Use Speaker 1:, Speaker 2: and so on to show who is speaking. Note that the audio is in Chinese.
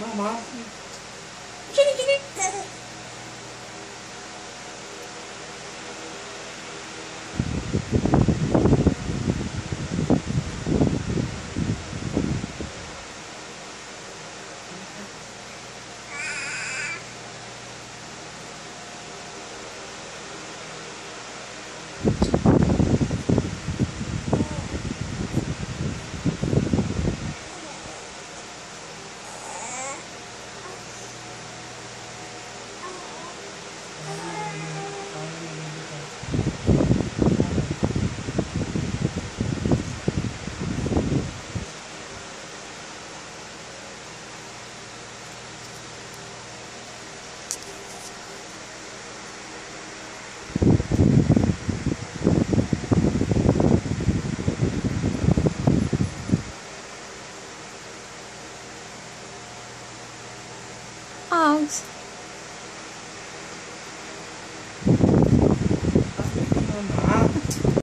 Speaker 1: 妈妈。
Speaker 2: Hugs.